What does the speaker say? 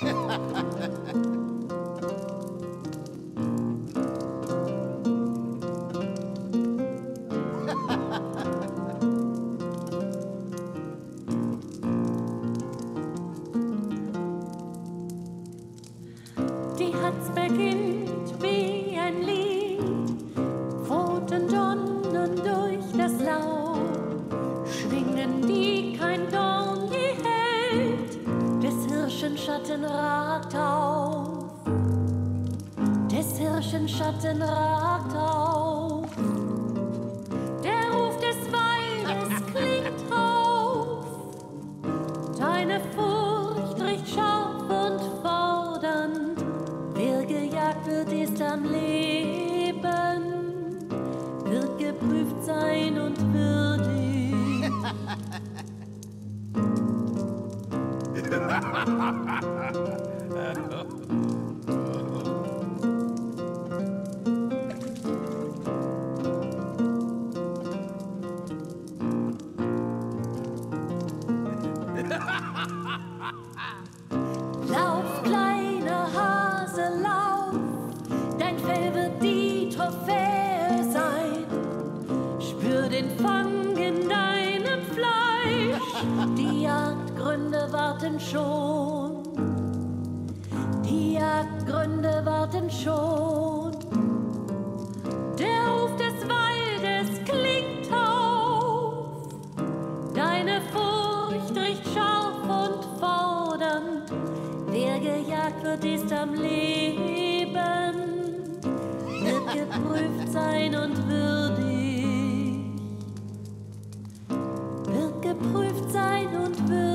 Die Hatz beginnt Hirschen Schatten ragt auf, des Hirschen Schatten ragt auf. Der Ruf des Waldes klingt auf, deine Furcht riecht scharf und fordernd. Wer gejagt wird, ist am Leben, wird geprüft sein und würdig. Lauf, kleiner Hase, lauf, dein Fell wird die Trophäe sein. Spür den Fang in deinem Fleisch, die Jagdgründe warten schon. Die Jagdgründe warten schon. Der Ruf des Waldes klingt auf, deine Furcht riecht scharf und fordernd. Wer gejagt wird, ist am Leben, wird geprüft sein und würdig. Wird geprüft sein und würdig.